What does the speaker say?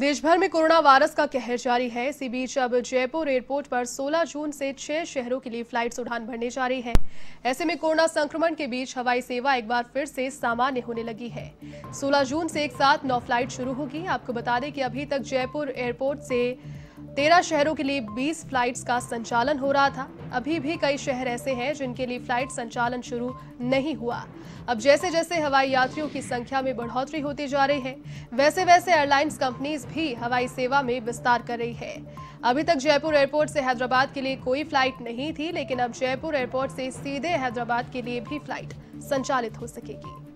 देश भर में कोरोना वायरस का कहर जारी है। इसी बीच अब जयपुर एयरपोर्ट पर 16 जून से छह शहरों के लिए फ्लाइट्स उड़ान भरने जा रही है। ऐसे में कोरोना संक्रमण के बीच हवाई सेवा एक बार फिर से सामान्य होने लगी है। 16 जून से एक साथ नौ फ़्लाइट शुरू होगी। आपको बता दें कि अभी तक जयपुर एयरपोर्ट से तेरह शहरों के लिए 20 फ्लाइट्स का संचालन हो रहा था। अभी भी कई शहर ऐसे हैं जिनके लिए फ़्लाइट संचालन शुरू नहीं हुआ। अब जैसे जैसे हवाई यात्रियों की संख्या में बढ़ोतरी होती जा रही है वैसे वैसे एयरलाइंस कंपनीज़ भी हवाई सेवा में विस्तार कर रही है। अभी तक जयपुर एयरपोर्ट से हैदराबाद के लिए कोई फ़्लाइट नहीं थी, लेकिन अब जयपुर एयरपोर्ट से सीधे हैदराबाद के लिए भी फ़्लाइट संचालित हो सकेगी।